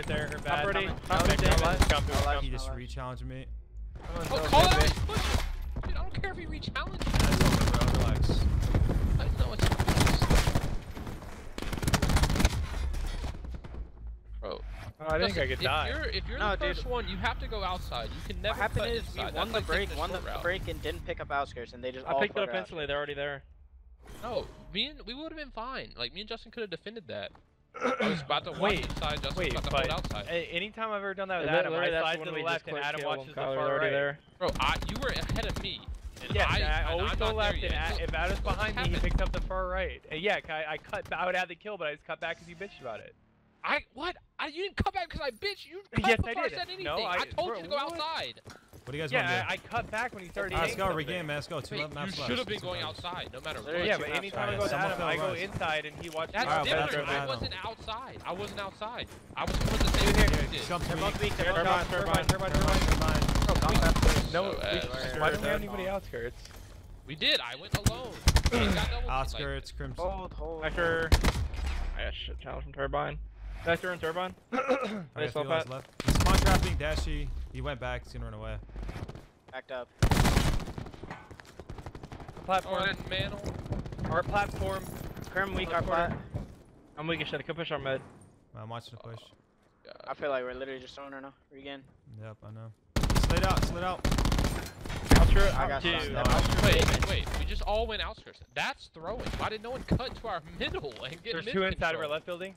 right there. Her bad. Property. Coming. Property. Coming. No life. Jump, No. He just Alright. re-challenged me. Oh, call out. He's pushing. Dude, I don't care if he re-challenges. That's over, bro. Relax. I know it's Bro, Oh, I think listen, I could if die. You're, if you're No, the dude. one, you have to go outside. You can never What happened cut is we won That's the break, won the route. break, and didn't pick up outskirts, and they just I all picked it up out. instantly. They're already there. No, me and we would have been fine. Like me and Justin could have defended that. I was about to watch Wait, inside. Justin Wait, was about to but hold outside. anytime I've ever done that with Adam, I literally, that's slide to the left and Adam watches the far right. there. Bro, I, you were ahead of me. And Yes, I, I always go left, and yet. a- So- if Adam's what's behind me, he picks up the far right. And yeah, I, I cut. I would have the kill, but I just cut back because you bitched about it. I what? I, you didn't come back because I bitch. You cut Yes, before I I, said anything. No, I, I- told bro, you to go what? outside. What do you guys Yeah, want I, to I cut back when you started. do? Let's go. something. Regain, man. Let's go. Two Wait, left maps you should have been going outside, no matter what. Yeah, but anytime. I go to Adam, I go inside and he watches. That's Alright, different. better, I better. wasn't outside. I wasn't outside. I was doing the same thing you did. Jump to both me. weak, Turbine, turbine, turbine, turbine, turbine. Bro, come back. No, we- why don't we have anybody outskirts? We did. I went alone. We got double teamed, like- Outskirts, Crimson. Hold, hold. Vector. Yeah, shit. Challenge from Turbine. Vector and Turbine. Alright, Nice a left lives pat. left. He's spawn trapping Dashy. He went back. He's gonna run away. Backed up. Platform. Orange mantle. Our platform. Crim weak, our Corner. flat. I'm weak as shit. I could push our mid. I'm watching the push. I feel like we're literally just throwing her now. Regain. Yep, I know. Slid out, slid out. Outskirt. I got Dude. some. no. Wait, wait. We just all went outskirts. That's throwing. Why did no one cut to our middle and get There's mid two inside of our left building.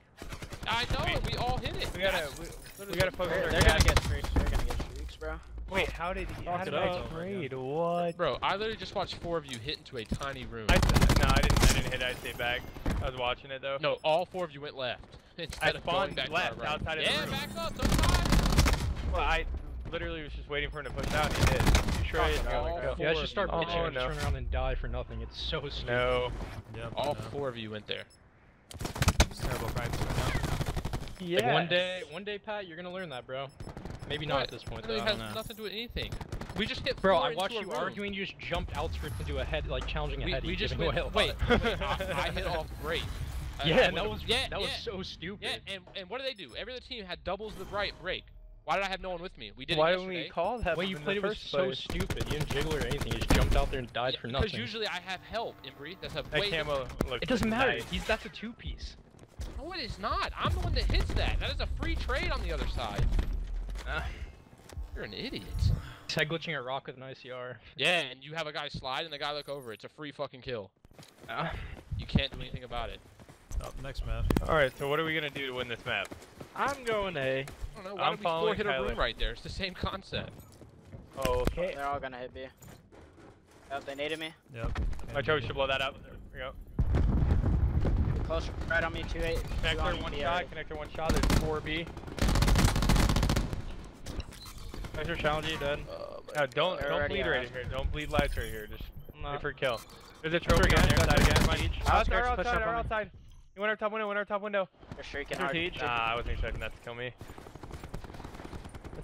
I know, and we all hit it. We gotta, That's we, literally we gotta focus They're, they're gonna get streaks. They're gonna get streaks, bro. Wait, how did he? How Talk did it I up. trade? What? Bro, I literally just watched four of you hit into a tiny room. I, no, I didn't. I didn't hit. I stayed back. I was watching it though. No, all four of you went left. I of spawned back left, to our right. outside of the room. yeah, back up, don't die. Well, I literally was just waiting for him to push out, and he did. You trade, Oh, all my God. four Yeah, let's just start of you. bitching Oh, and no. turn around and die for nothing. It's so stupid. No. Yep. All know. four of you went there. Terrible practice right now. Yeah. Like one day, one day, Pat, you're gonna learn that, bro. Maybe not What? at this point, It though. I has don't know. nothing to do with anything. We just hit Bro, four I into watched a you room. arguing. You just jumped outskirts into a head, like challenging a head. we just giving went, wait, wait, I, I hit off great. I- Yeah, that was yeah, that was yeah, so stupid. Yeah, and, and what do they do? Every other team had doubles the right break. Why did I have no one with me? We did Why it didn't yesterday. we call that? the way you played it was so place? stupid. You didn't jiggle or anything. You just jumped out there and died for nothing. Because usually I have help, Embry. That's a That way camo it doesn't matter. Nice. He's that's a two piece. No, it is not. I'm the one that hits that. That is a free trade on the other side. Ah. You're an idiot. He's head glitching a rock with an ICR. Yeah, and you have a guy slide and the guy look over. It's a free fucking kill. Ah. You can't do anything about it. Up next map. All right. So what are we gonna do to win this map? I'm going A. I don't know. Why I'm did we four following hit a room right there? It's the same concept. Oh, Okay. They're all gonna hit B. Yep, they needed me. Yep. I chose to blow that up. There we go. Close right on me, 2-8. Connector one shot. Connector one shot. There's four B. Thanks for challenging, dead. Uh, don't They're don't bleed right here. Don't bleed lights right here. Just Nah. wait for a kill. There's a trophy again, on their got side that again. again. Siege. Outside, push outside, up on me. outside. You went our top window. Went our top window. They're streaking They're hard. teach. Nah, I wasn't expecting that to kill me.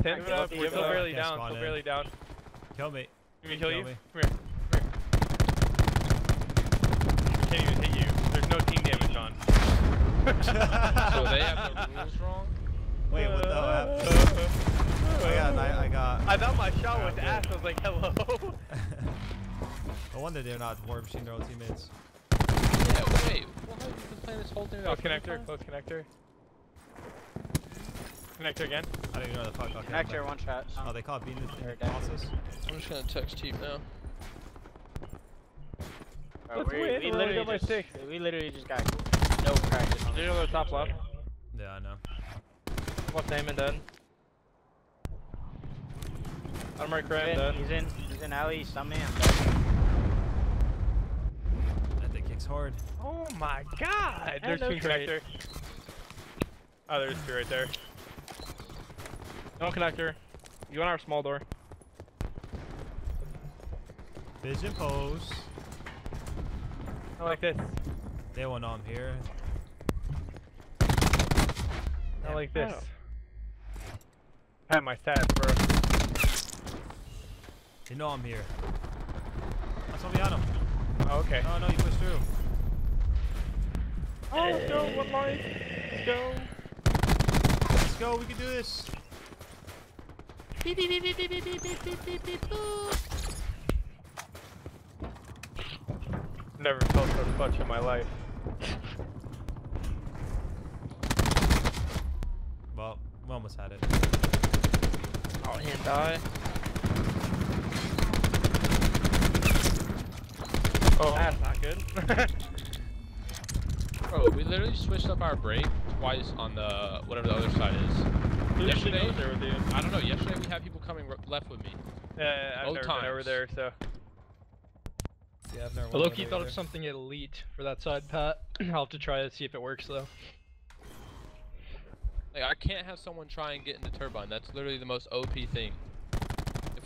That's I it. give Give it up, up. give We're still barely down. Still in. barely down. Kill me. Can we kill Kill you? me. Come here. Come here. Can't even hit you. There's no team damage on. So they have the rules wrong? Wait, what the hell happened? I got, I, I got. I thought my shot was ass. I was like, hello. no wonder they're not war machine their own teammates. Yeah, wait. Well, how have you been playing this whole thing oh, Close connector. Free Close connector. Connector again. I don't even know the fuck. Okay, Connector, one shot. Oh, they call it being They're the dead. process. Fire? I'm just gonna text Teep now. Bro, Let's we, win, we we're literally just, six. we literally just got no practice on Zero this. to top left. Yeah, I know. What's name and dead? I'm right crab He's dead. he's in, he's in alley, he's on me, I'm dead. That thing kicks hard. Oh my god. There's no two trade. connector. Oh, there's two right there. No connector. You want our small door. Vision Pulse. I like this. They won't know I'm here. I like this. Pat my stats, bro. They know I'm here. That's one behind him. Oh, okay. Oh no, you pushed through. Oh, let's go. One life. Let's go. Let's go. We can do this. Never felt so clutch in my life. Well, we almost had it. Oh, he didn't die. Oh, That's not good. Bro, we literally switched up our break twice on the whatever the other side is. Who Yesterday- knows there with you? I don't know. Yesterday we had people coming left with me. yeah, I've Both never been over there, so. Yeah, I've never. I went low-key over thought there. of something elite for that side, Pat. I'll have to try to see if it works though. Like I can't have someone try and get into turbine. That's literally the most OP thing.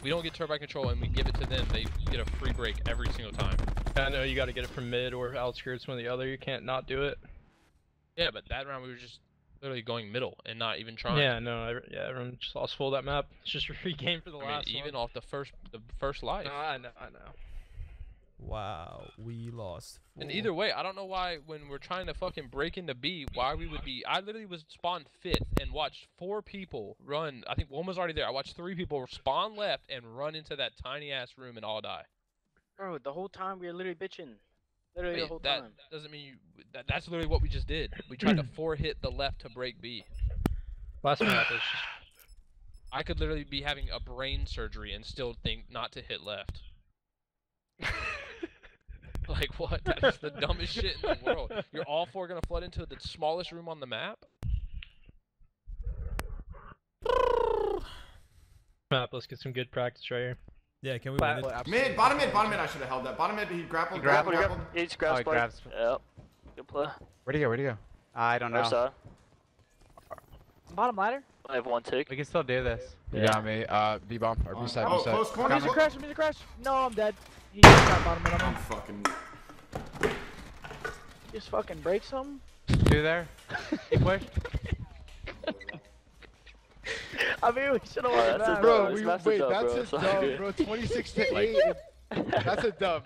We don't get turbine control and we give it to them, they get a free break every single time. I know you got to get it from mid or outskirts, one or the other. You can't not do it. Yeah, but that round we were just literally going middle and not even trying. Yeah, no, I, yeah, everyone just lost full of that map. It's just a free game for the I mean, last even one. off the first the first life. No, I know, I know. Wow, we lost. And either way, I don't know why when we're trying to fucking break into B, why we would be. I literally was spawned fifth and watched four people run. I think one was already there. I watched three people spawn left and run into that tiny ass room and all die. Bro, the whole time we were literally bitching. Literally the whole that time. doesn't mean you. That, that's literally what we just did. We tried to four hit the left to break B. Last map is I could literally be having a brain surgery and still think not to hit left. like what? That is the dumbest shit in the world. You're all four gonna flood into the smallest room on the map. map. Let's get some good practice right here. Yeah, can we Flat- win it? Mid, bottom mid, bottom mid. I should have held that. Bottom mid, he grappled, He grappled, grappled, grappled. He's grabs Oh, he grabs. Yep. Good play. Where'd he go? Where'd he go? I don't know. side. Bottom ladder? I have one tick. We can still do this. You got me. Uh, B bomb or B side. Oh, B side. close corner. Music crash, music crash. No, I'm dead. He just got bottom mid I'm fucking. Just fucking break something. Two there. He pushed. I mean, we should have won that. bro, Bro, it's we, massive wait, dub, that's bro. a It's dub, bro. 26 to 8. That's a dub,